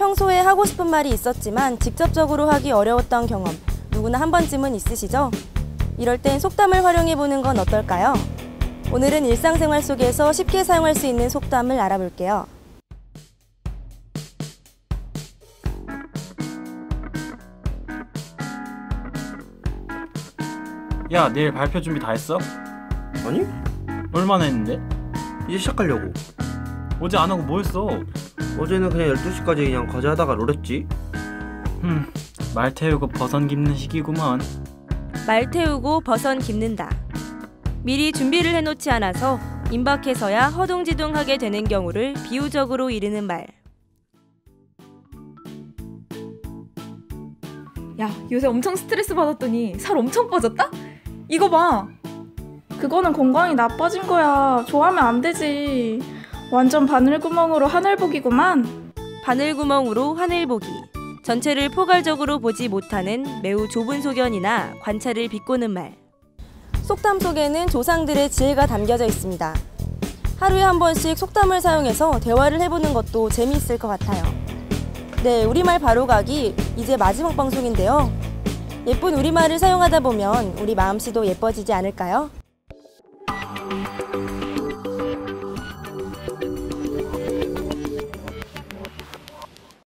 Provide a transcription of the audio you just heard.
평소에 하고 싶은 말이 있었지만 직접적으로 하기 어려웠던 경험 누구나 한 번쯤은 있으시죠? 이럴 땐 속담을 활용해 보는 건 어떨까요? 오늘은 일상생활 속에서 쉽게 사용할 수 있는 속담을 알아볼게요. 야 내일 발표 준비 다 했어? 아니? 얼마나 했는데? 이제 시작하려고 어제 안 하고 뭐 했어? 어제는 그냥 12시까지 그냥 과제하다가 롤했지 말 태우고 버선 깁는 시기구먼 말 태우고 버선 깁는다. 미리 준비를 해놓지 않아서 임박해서야 허둥지둥하게 되는 경우를 비유적으로 이르는 말. 야, 요새 엄청 스트레스 받았더니 살 엄청 빠졌다? 이거 봐. 그거는 건강이 나빠진 거야. 좋아하면 안 되지. 완전 바늘구멍으로 하늘 보기구만. 바늘구멍으로 하늘 보기. 전체를 포괄적으로 보지 못하는 매우 좁은 소견이나 관찰을 비꼬는 말. 속담 속에는 조상들의 지혜가 담겨져 있습니다. 하루에 한 번씩 속담을 사용해서 대화를 해보는 것도 재미있을 것 같아요. 네, 우리말 바로가기 이제 마지막 방송인데요. 예쁜 우리말을 사용하다 보면 우리 마음씨도 예뻐지지 않을까요?